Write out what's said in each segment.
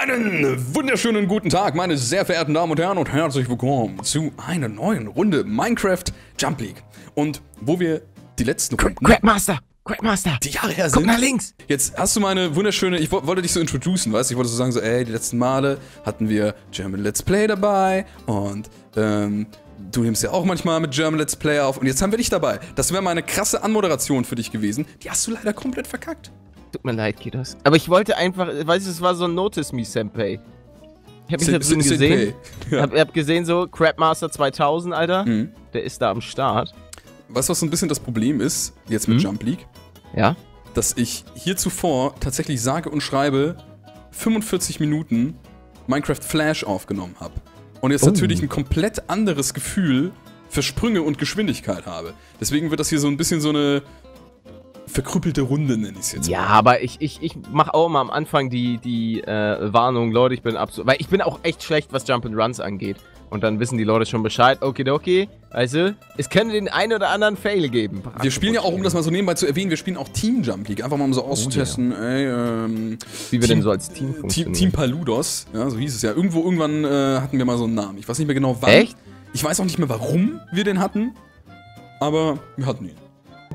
Einen wunderschönen guten Tag, meine sehr verehrten Damen und Herren, und herzlich willkommen zu einer neuen Runde Minecraft Jump League. Und wo wir die letzten Runden, Crabmaster! Crabmaster! die Jahre her Guck sind, nach links! jetzt hast du meine wunderschöne, ich wo- wollte dich so introducen, weißt du, ich wollte so sagen, so, ey, die letzten Male hatten wir German Let's Play dabei und, ähm, du nimmst ja auch manchmal mit German Let's Play auf und jetzt haben wir dich dabei. Das wäre mal eine krasse Anmoderation für dich gewesen. Die hast du leider komplett verkackt. Tut mir leid, Kidos. Aber ich wollte einfach, weißt du, es war so ein Notice Me Senpai. Ich hab mich da drin gesehen. Ja. Hab, hab gesehen, so, Crabmaster 2000, Alter. Mhm. Der ist da am Start. Weißt du, was so ein bisschen das Problem ist, jetzt mit Mhm. Jump League? Ja? dass ich hier zuvor tatsächlich sage und schreibe 45 Minuten Minecraft Flash aufgenommen habe. Und jetzt Oh. natürlich ein komplett anderes Gefühl für Sprünge und Geschwindigkeit habe. Deswegen wird das hier so ein bisschen so eine verkrüppelte Runde, nenne ich es jetzt. Ja, aber ich, ich, ich mach auch mal am Anfang die, die äh, Warnung, Leute, ich bin absolut. Weil ich bin auch echt schlecht, was Jump and Runs angeht. Und dann wissen die Leute schon Bescheid. Okidoki. Weißt du, es könnte den einen oder anderen Fail geben. Wir spielen ja auch, um das mal so nebenbei zu erwähnen, wir spielen auch Team Jump League. Einfach mal um so auszutesten, ey, ähm, Wie wir Team- denn so als Team Team, funktionieren. Team Paludos, ja, so hieß es ja. Irgendwo, irgendwann äh, hatten wir mal so einen Namen. Ich weiß nicht mehr genau wann. Echt? Ich weiß auch nicht mehr, warum wir den hatten, aber wir hatten ihn.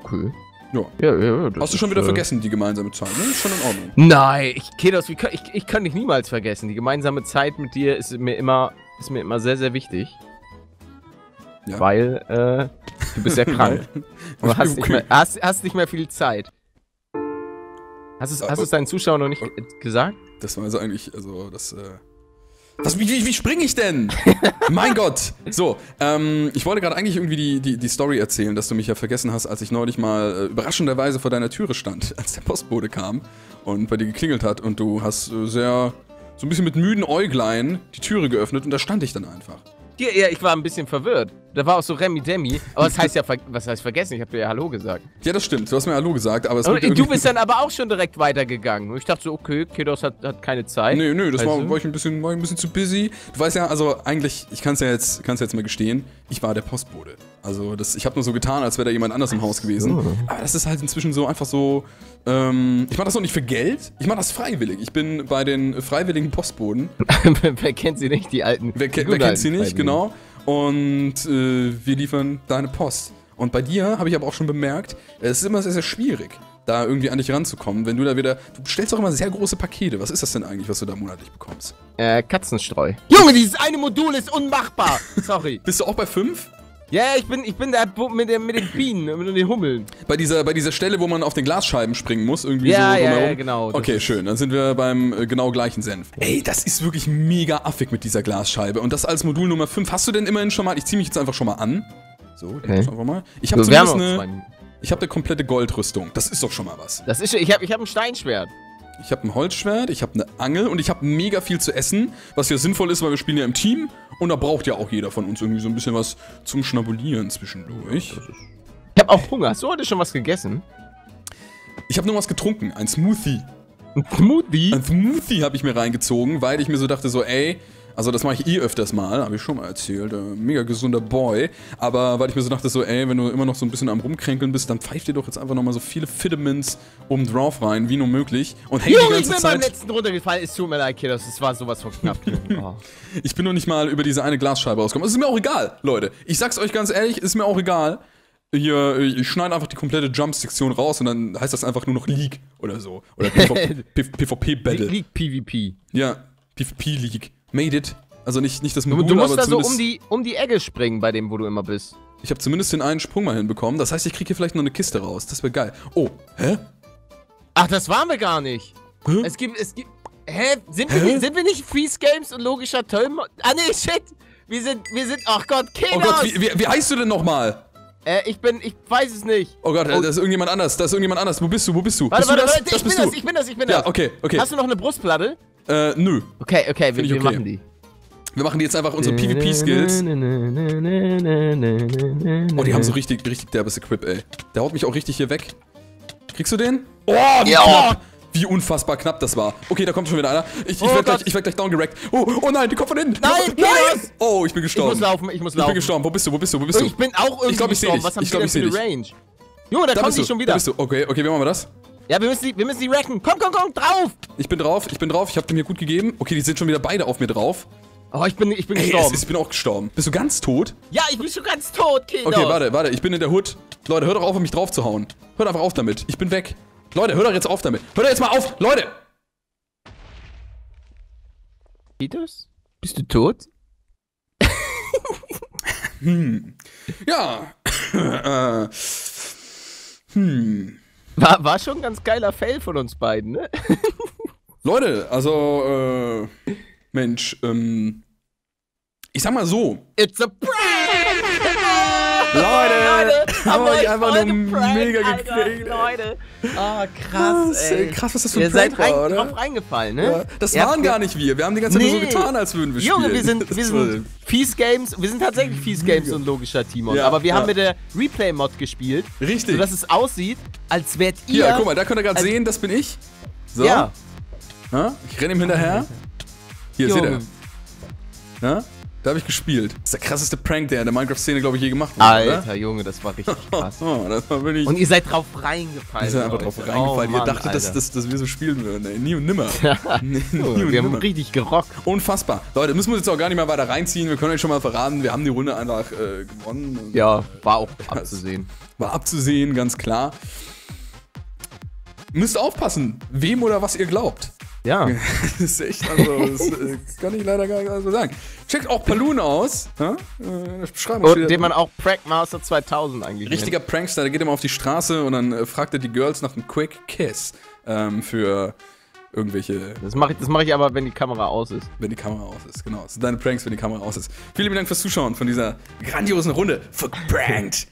Okay. Ja. Ja, ja, Hast du schon wieder äh, vergessen, die gemeinsame Zeit, ne? Ist schon in Ordnung. Nein, ich, Kedos, wie kann, ich, ich kann dich niemals vergessen. Die gemeinsame Zeit mit dir ist mir immer, ist mir immer sehr, sehr wichtig. Ja. Weil, äh, du bist ja krank. Du hast, nicht Okay. mehr, hast, hast nicht mehr viel Zeit. Hast du es Äh, hast du's deinen Zuschauern noch nicht ge- gesagt? Das war also eigentlich, also das, äh. Was, wie, wie, wie springe ich denn? mein Gott! So, ähm, ich wollte gerade eigentlich irgendwie die, die, die Story erzählen, dass du mich ja vergessen hast, als ich neulich mal äh, überraschenderweise vor deiner Türe stand, als der Postbote kam und bei dir geklingelt hat und du hast äh, sehr, so ein bisschen mit müden Äuglein die Türe geöffnet und da stand ich dann einfach. Ja, ja, ich war ein bisschen verwirrt. Da war auch so Remi Demi. Aber das heißt ja, ver was heißt vergessen? Ich hab dir ja Hallo gesagt. Ja, das stimmt, du hast mir Hallo gesagt, aber es Und wirkt du bist dann aber auch schon direkt weitergegangen. Und ich dachte so, okay, Kedos hat, hat keine Zeit. Nee, nee, das Weißt war, war ich ein bisschen, war ich ein bisschen zu busy. Du weißt ja, also eigentlich, ich kann es ja jetzt, kann's jetzt mal gestehen, ich war der Postbote. Also das, ich habe nur so getan, als wäre da jemand anders im Haus gewesen. Aber das ist halt inzwischen so einfach so. Ähm, ich mache das noch nicht für Geld, ich mache das freiwillig. Ich bin bei den freiwilligen Postboten. wer kennt sie nicht, die alten? Wer, ke- wer kennt sie nicht, genau. Und äh, wir liefern deine Post. Und bei dir habe ich aber auch schon bemerkt, es ist immer sehr, sehr schwierig, da irgendwie an dich ranzukommen. Wenn du da wieder. Du bestellst auch immer sehr große Pakete. Was ist das denn eigentlich, was du da monatlich bekommst? Äh, Katzenstreu. Junge, dieses eine Modul ist unmachbar. Sorry. Bist du auch bei 5? Ja, ich bin, ich bin da bu- mit, den- mit den Bienen, mit den Hummeln. Bei dieser, bei dieser Stelle, wo man auf den Glasscheiben springen muss, irgendwie Ja, so ja, drumherum? ja, genau. Okay, schön. Dann sind wir beim äh, genau gleichen Senf. Ey, das ist wirklich mega affig mit dieser Glasscheibe. Und das als Modul Nummer 5. Hast du denn immerhin schon mal, ich ziehe mich jetzt einfach schon mal an. So, dann Okay. einfach mal. Ich habe So, zumindest eine, ich habe eine komplette Goldrüstung. Das ist doch schon mal was. Das ist, ich habe ich hab ein Steinschwert. Ich habe ein Holzschwert, ich habe eine Angel und ich habe mega viel zu essen, was ja sinnvoll ist, weil wir spielen ja im Team und da braucht ja auch jeder von uns irgendwie so ein bisschen was zum Schnabulieren zwischendurch. Ich habe auch Hunger. Hast du heute schon was gegessen? Ich habe nur was getrunken, ein Smoothie. Ein Smoothie? Ein Smoothie habe ich mir reingezogen, weil ich mir so dachte, so, ey, also das mache ich eh öfters mal, habe ich schon mal erzählt, äh, mega gesunder Boy. Aber weil ich mir so dachte, so, ey, wenn du immer noch so ein bisschen am Rumkränkeln bist, dann pfeift dir doch jetzt einfach nochmal so viele Vitamins oben drauf rein, wie nur möglich. Und hey, die Junge, ich bin beim Zeit, letzten runtergefallen. Es tut mir leid, Kiddos. Das war sowas von knapp. oh. ich bin noch nicht mal über diese eine Glasscheibe rausgekommen. Es ist mir auch egal, Leute. Ich sag's euch ganz ehrlich, ist mir auch egal. Hier, ich schneide einfach die komplette Jump-Sektion raus und dann heißt das einfach nur noch League oder so. Oder PvP-Battle. League PvP. Ja, PvP-League. Made it. Also nicht, nicht das Du, Modul, du musst aber da so um die, um die Ecke springen, bei dem, wo du immer bist. ich habe zumindest den einen Sprung mal hinbekommen. Das heißt, ich kriege hier vielleicht noch eine Kiste raus. Das wäre geil. Oh, hä? Ach, das waren wir gar nicht. Hä? Es gibt, es gibt. Hä? Sind, Hä? Wir, sind wir nicht Freeze Games und logischer Töm? Ah, nee, shit. Wir sind, wir sind, ach Gott, Oh Kenos. Gott, wie, wie, wie heißt du denn nochmal? Äh, ich bin, ich weiß es nicht. Oh Gott, Oh. da ist irgendjemand anders. Da ist irgendjemand anders. Wo bist du? Wo bist du? Warte, bist warte, das? warte, das ich bin du. das, ich bin das, ich bin ja, das. okay, okay. Hast du noch eine Brustplatte? Äh, nö. Okay, okay, wir, Find ich wir okay. machen die. Wir machen jetzt einfach unsere PvP-Skills. Oh, die haben so richtig, richtig derbes Equip, ey. Der haut mich auch richtig hier weg. Kriegst du den? Oh, wie Ja. knapp. Wie unfassbar knapp das war. Okay, da kommt schon wieder einer. Ich, ich Oh werd gleich, ich werd gleich downgerackt. Oh, oh nein, die kommt von hinten. Nein, nein. Kinos! Oh, ich bin Ich gestorben. muss laufen, ich muss Ich bin laufen. gestorben. Wo bist du? Wo bist du? Wo bist du? Ich bin auch irgendwie Ich glaub, ich gestorben. dich. Was haben Ich die glaub, denn ich für eine Range? Junge, da, Da kommt die du. schon Da wieder. bist du. Okay, okay, wie machen wir das? Ja, wir müssen die, wir müssen die wrecken. Komm, komm, komm, drauf! Ich bin drauf, ich bin drauf, ich habe dem hier gut gegeben. Okay, die sind schon wieder beide auf mir drauf. Oh, ich bin, ich bin Ey, es, gestorben. ich bin auch gestorben. Bist du ganz tot? ja, ich bin schon ganz tot, Kinder. Okay, warte, warte, ich bin in der Hood. Leute, hört doch auf, mich drauf zu hauen. Hört einfach auf damit. Ich bin weg. Leute, hört doch jetzt auf damit. Hört doch jetzt mal auf, Leute! Titus? Bist du tot? Ja. äh, hm. War, war schon ein ganz geiler Fail von uns beiden, ne? Leute, also, äh, Mensch, ähm, ich sag mal so. It's a prank! Leute, haben haben wir euch einfach nur mega gekriegt. Leute. Ah, Krass, krass, ey. krass, was das für Ihr ein seid Prank war, rein, oder? drauf reingefallen, Ja, ne? das Ihr habt waren gar nicht wir. Wir haben die ganze Zeit nur Nee. so getan, als würden wir spielen. Junge, wir sind, wir Das war- sind Fies Games, wir sind tatsächlich Fies Games und logischer Timon. Ja, aber wir ja. haben mit der Replay-Mod gespielt, Richtig. sodass es aussieht, als wärt ihr. Hier, guck mal, da könnt ihr gerade sehen, das bin ich. So. Ja, Ja, ich renne ihm hinterher. Hier, seht Junge. ihr. Ja, da habe ich gespielt. Das ist der krasseste Prank, der in der Minecraft-Szene, glaube ich, je gemacht wurde. Alter, Junge, das war richtig Oder? krass. Oh, das war wirklich. Und ihr seid drauf reingefallen. Ihr seid einfach drauf reingefallen. Oh, Ihr dachtet, dass, dass, dass wir so spielen würden. Ey. Nie und nimmer. nie, nie Junge, und wir haben nimmer. richtig gerockt. Unfassbar. Leute, müssen wir uns jetzt auch gar nicht mehr weiter reinziehen. Wir können euch schon mal verraten, wir haben die Runde einfach äh, gewonnen. Ja, war auch abzusehen. War abzusehen, ganz klar. Müsst aufpassen, wem oder was ihr glaubt. Ja. Das ist echt, also, das äh, kann ich leider gar nicht so sagen. Checkt auch Palun aus. Ja? Äh, in der Beschreibung Und den man auch Prankmaster 2000 eigentlich Richtiger Prankster, der geht immer auf die Straße und dann äh, fragt er die Girls nach einem Quick Kiss ähm, für irgendwelche, nennt. Das mache ich, das mach ich aber, wenn die Kamera aus ist. wenn die Kamera aus ist. Genau, das sind deine Pranks, wenn die Kamera aus ist. Vielen lieben Dank fürs Zuschauen von dieser grandiosen Runde. Verprankt.